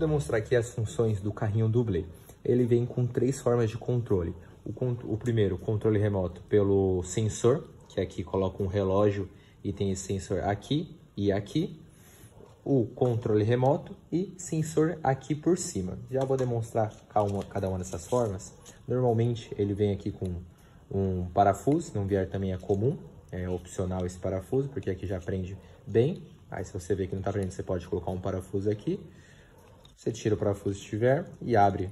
Vou demonstrar aqui as funções do carrinho dublê. Ele vem com três formas de controle. O, o primeiro, controle remoto pelo sensor, que aqui coloca um relógio e tem esse sensor aqui e aqui. O controle remoto e sensor aqui por cima. Já vou demonstrar cada uma dessas formas. Normalmente ele vem aqui com um parafuso, não vier também é comum, é opcional esse parafuso, porque aqui já prende bem. Aí se você vê que não está prendendo, você pode colocar um parafuso aqui. Você tira o parafuso se tiver e abre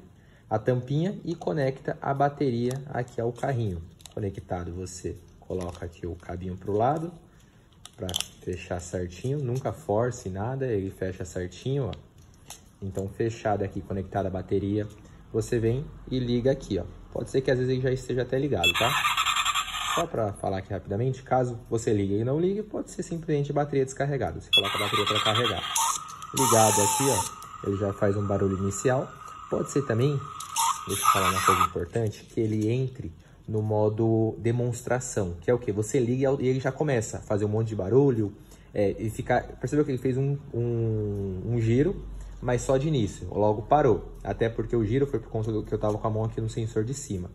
a tampinha e conecta a bateria aqui ao carrinho. Conectado, você coloca aqui o cabinho para o lado para fechar certinho. Nunca force nada, ele fecha certinho, ó. Então, fechado aqui, conectada a bateria, você vem e liga aqui, ó. Pode ser que às vezes ele já esteja até ligado, tá? Só para falar aqui rapidamente, caso você ligue e não ligue, pode ser simplesmente bateria descarregada. Você coloca a bateria para carregar. Ligado aqui, ó, ele já faz um barulho inicial. Pode ser também, deixa eu falar uma coisa importante, que ele entre no modo demonstração, que é o que? Você liga e ele já começa a fazer um monte de barulho é, e ficar... Percebeu que ele fez um, um, um giro mas só de início, logo parou. Até porque o giro foi por conta do que eu estava com a mão aqui no sensor de cima.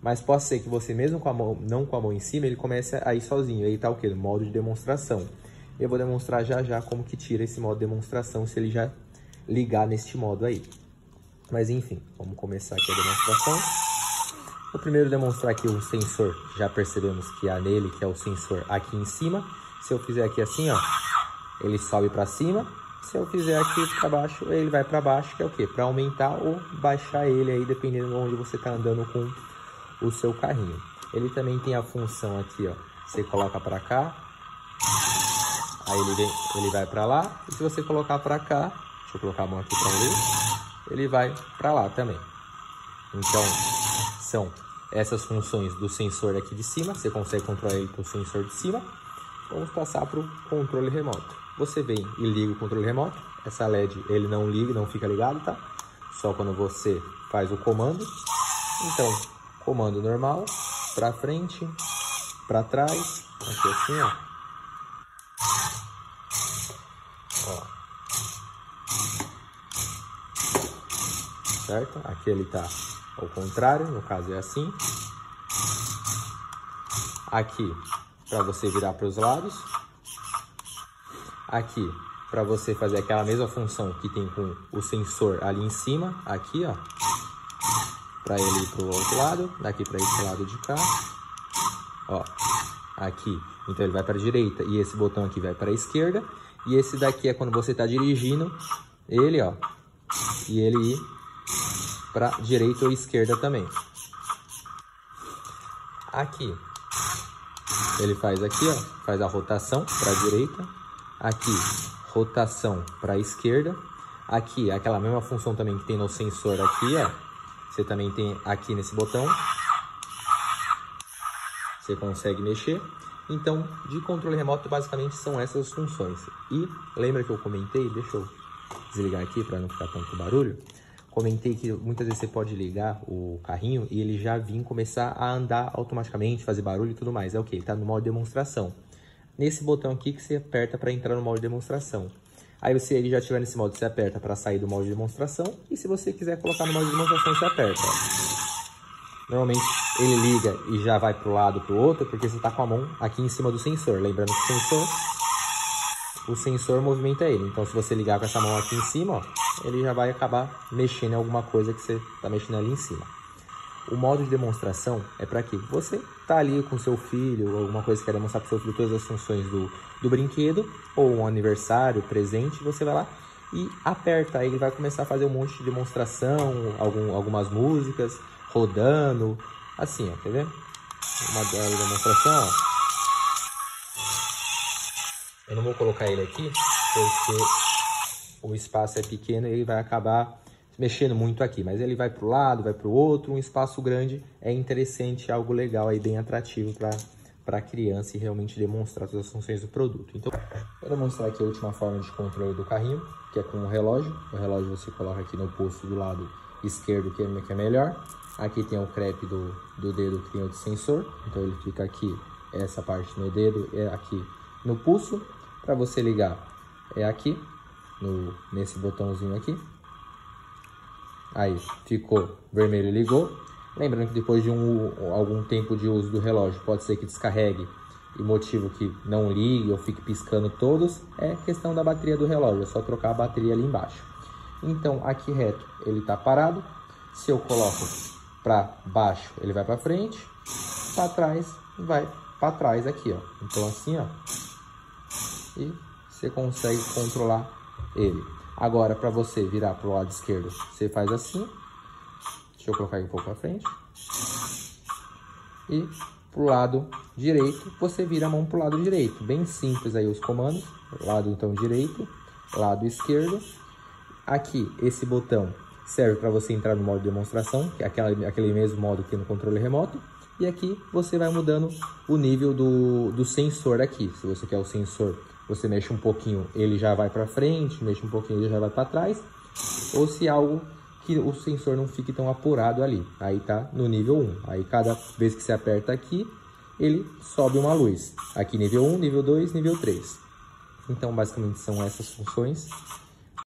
Mas pode ser que você mesmo com a mão, não com a mão em cima, ele comece a ir sozinho. Aí tá o que? No modo de demonstração. Eu vou demonstrar já já como que tira esse modo de demonstração se ele já ligar neste modo aí. Mas enfim, vamos começar aqui a demonstração. Vou primeiro demonstrar aqui o sensor, já percebemos que há nele, que é o sensor aqui em cima. Se eu fizer aqui assim, ó, ele sobe para cima se eu fizer aqui para baixo, ele vai para baixo, que é o quê? Para aumentar ou baixar ele aí, dependendo de onde você está andando com o seu carrinho. Ele também tem a função aqui, ó. Você coloca para cá, aí ele, vem, ele vai para lá. E se você colocar para cá, eu colocar a mão aqui para ver, ele vai para lá também. Então, são essas funções do sensor aqui de cima. Você consegue controlar ele com o sensor de cima. Vamos passar para o controle remoto. Você vem e liga o controle remoto. Essa LED ele não liga, não fica ligado, tá? Só quando você faz o comando. Então, comando normal, para frente, para trás, aqui assim, ó. Certo? Aqui ele tá ao contrário, no caso é assim. Aqui, para você virar para os lados. Aqui para você fazer aquela mesma função que tem com o sensor ali em cima, aqui ó, para ele ir para o outro lado, daqui para esse lado de cá, ó, aqui, então ele vai para a direita e esse botão aqui vai para a esquerda, e esse daqui é quando você está dirigindo ele, ó, e ele ir para direita ou esquerda também. Aqui, ele faz aqui, ó, faz a rotação para direita, Aqui, rotação para esquerda. Aqui, aquela mesma função também que tem no sensor aqui, ó. Você também tem aqui nesse botão. Você consegue mexer. Então, de controle remoto, basicamente são essas funções. E lembra que eu comentei, deixa eu desligar aqui para não ficar tanto barulho. Comentei que muitas vezes você pode ligar o carrinho e ele já vir começar a andar automaticamente, fazer barulho e tudo mais. É o que? Ele está no modo demonstração nesse botão aqui que você aperta para entrar no modo de demonstração. Aí você ele já estiver nesse modo, você aperta para sair do modo de demonstração. E se você quiser colocar no modo de demonstração, você aperta. Normalmente ele liga e já vai para o lado para o outro, porque você está com a mão aqui em cima do sensor. Lembrando que o sensor, o sensor movimenta ele. Então se você ligar com essa mão aqui em cima, ó, ele já vai acabar mexendo em alguma coisa que você está mexendo ali em cima. O modo de demonstração é para quê? Você tá ali com seu filho, alguma coisa que quer demonstrar para seu filho todas as funções do, do brinquedo, ou um aniversário, presente, você vai lá e aperta, aí ele vai começar a fazer um monte de demonstração, algum, algumas músicas, rodando, assim, ó, quer ver? Uma demonstração, ó. Eu não vou colocar ele aqui, porque o espaço é pequeno ele vai acabar mexendo muito aqui, mas ele vai para o lado, vai para o outro, um espaço grande é interessante, algo legal aí, bem atrativo para a criança e realmente demonstrar todas as funções do produto. Então, vou demonstrar aqui a última forma de controle do carrinho, que é com o relógio. O relógio você coloca aqui no posto do lado esquerdo, que é, que é melhor. Aqui tem o crepe do, do dedo que tem o sensor, então ele fica aqui, essa parte no dedo, é aqui no pulso. Para você ligar, é aqui, no, nesse botãozinho aqui Aí, ficou vermelho, ligou. Lembrando que depois de um, algum tempo de uso do relógio, pode ser que descarregue e motivo que não ligue ou fique piscando todos, é questão da bateria do relógio, é só trocar a bateria ali embaixo. Então, aqui reto, ele está parado. Se eu coloco para baixo, ele vai para frente. Para trás, vai para trás aqui, ó. Então, assim, ó. E você consegue controlar ele. Agora, para você virar para o lado esquerdo, você faz assim. Deixa eu colocar um pouco para frente. E para o lado direito, você vira a mão para o lado direito. Bem simples aí os comandos. Lado então direito, lado esquerdo. Aqui, esse botão serve para você entrar no modo de demonstração, que é aquela, aquele mesmo modo que no controle remoto. E aqui você vai mudando o nível do, do sensor aqui. Se você quer o sensor você mexe um pouquinho, ele já vai para frente, mexe um pouquinho, ele já vai para trás. Ou se algo que o sensor não fique tão apurado ali. Aí tá no nível 1. Aí cada vez que você aperta aqui, ele sobe uma luz. Aqui nível 1, nível 2, nível 3. Então basicamente são essas funções